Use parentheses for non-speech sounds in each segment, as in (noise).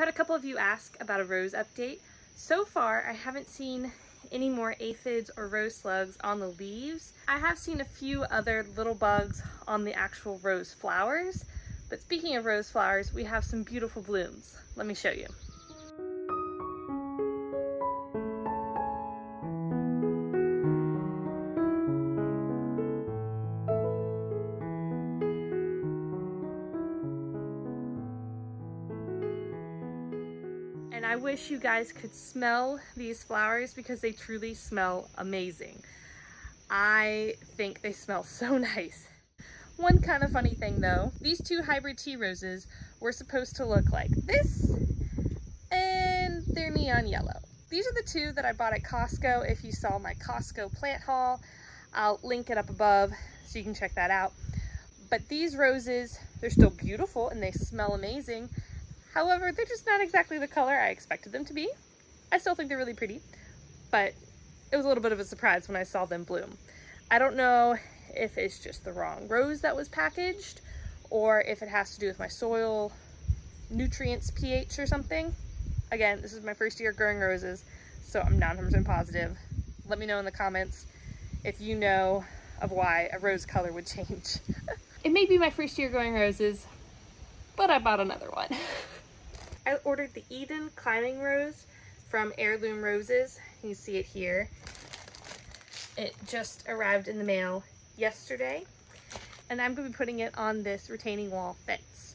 had a couple of you ask about a rose update. So far, I haven't seen any more aphids or rose slugs on the leaves. I have seen a few other little bugs on the actual rose flowers, but speaking of rose flowers, we have some beautiful blooms. Let me show you. I wish you guys could smell these flowers because they truly smell amazing. I think they smell so (laughs) nice. One kind of funny thing though, these two hybrid tea roses were supposed to look like this and they're neon yellow. These are the two that I bought at Costco. If you saw my Costco plant haul, I'll link it up above so you can check that out. But these roses, they're still beautiful and they smell amazing. However, they're just not exactly the color I expected them to be. I still think they're really pretty, but it was a little bit of a surprise when I saw them bloom. I don't know if it's just the wrong rose that was packaged or if it has to do with my soil nutrients pH or something. Again, this is my first year growing roses, so I'm not 100% positive. Let me know in the comments if you know of why a rose color would (laughs) change. it may be my first year growing roses, but I bought another one. (laughs) I ordered the Eden Climbing Rose from Heirloom Roses. You see it here. It just arrived in the mail yesterday, and I'm going to be putting it on this retaining wall fence.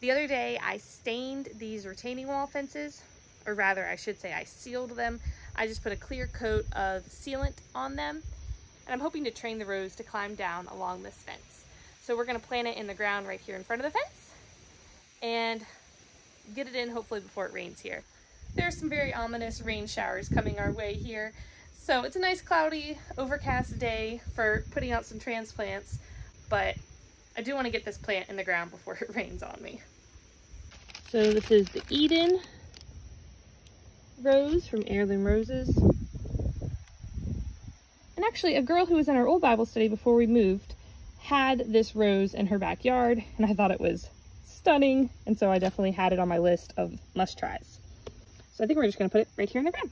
The other day, I stained these retaining wall fences, or rather, I should say I sealed them. I just put a clear coat of sealant on them, and I'm hoping to train the rose to climb down along this fence. So we're going to plant it in the ground right here in front of the fence, and get it in hopefully before it rains here. There are some very ominous rain showers coming our way here. So it's a nice cloudy, overcast day for putting out some transplants, but I do want to get this plant in the ground before (laughs) it rains on me. So this is the Eden rose from Heirloom Roses. And actually a girl who was in our old Bible study before we moved had this rose in her backyard and I thought it was stunning. And so I definitely had it on my list of must tries. So I think we're just gonna put it right here in the ground.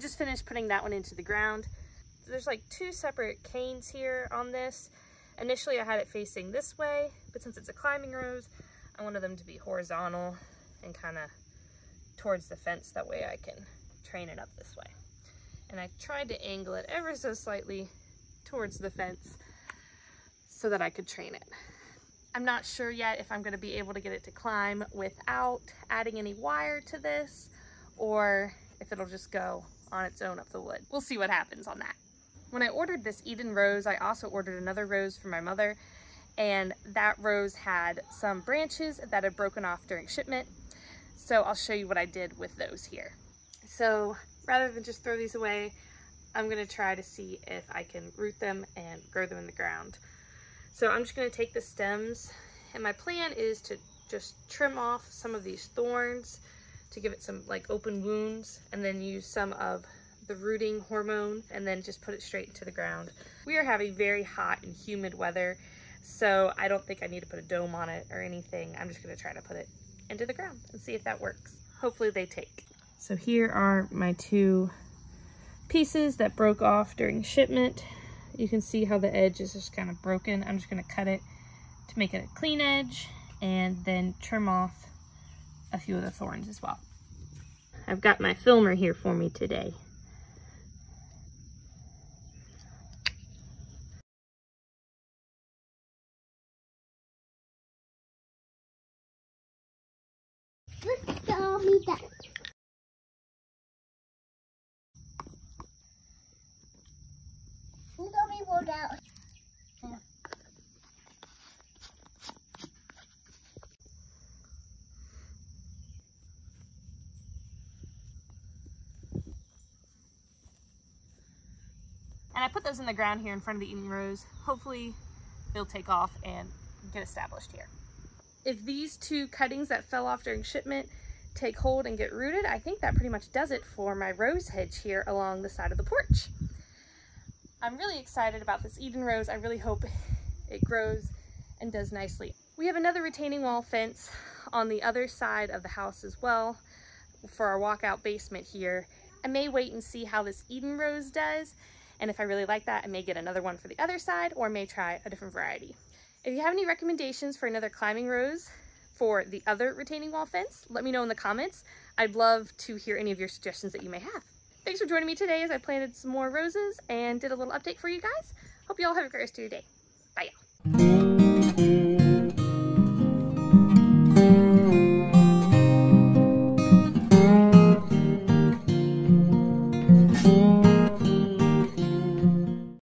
Just finished putting that one into the ground. There's like two separate canes here on this. Initially I had it facing this way, but since it's a climbing rose, I wanted them to be horizontal and kind of towards the fence. That way I can train it up this way. And I tried to angle it ever so slightly towards the fence so that I could train it. I'm not sure yet if I'm going to be able to get it to climb without adding any wire to this or if it'll just go on its own up the wood. We'll see what happens on that. When I ordered this Eden rose, I also ordered another rose for my mother, and that rose had some branches that had broken off during shipment. So I'll show you what I did with those here. So rather than just throw these away, I'm gonna try to see if I can root them and grow them in the ground. So I'm just gonna take the stems, and my plan is to just trim off some of these thorns to give it some like open wounds and then use some of the rooting hormone and then just put it straight into the ground. We are having very hot and humid weather, so I don't think I need to put a dome on it or anything. I'm just gonna try to put it into the ground and see if that works. Hopefully they take. So here are my two pieces that broke off during shipment. You can see how the edge is just kind of broken. I'm just gonna cut it to make it a clean edge and then trim off a few of the thorns as well. I've got my filmer here for me today. Let's me that. And I put those in the ground here in front of the Eden Rose. Hopefully they'll take off and get established here. If these two cuttings that fell off during shipment take hold and get rooted, I think that pretty much does it for my rose hedge here along the side of the porch. I'm really excited about this Eden Rose. I really hope it grows and does nicely. We have another retaining wall fence on the other side of the house as well for our walkout basement here. I may wait and see how this Eden Rose does. And if I really like that, I may get another one for the other side or may try a different variety. If you have any recommendations for another climbing rose for the other retaining wall fence, let me know in the comments. I'd love to hear any of your suggestions that you may have. Thanks for joining me today as I planted some more roses and did a little update for you guys. Hope you all have a great rest of your day. Bye.